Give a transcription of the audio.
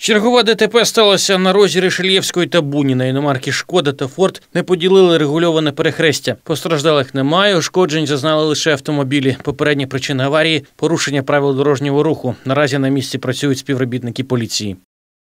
Чергова ДТП сталося на розі Ришельєвської та Буніна. Іномарки Шкода та Форд не поділили регульоване перехрестя. Постраждалих немає, ушкоджень зазнали лише автомобілі. Попередні причина аварії порушення правил дорожнього руху. Наразі на місці працюють співробітники поліції.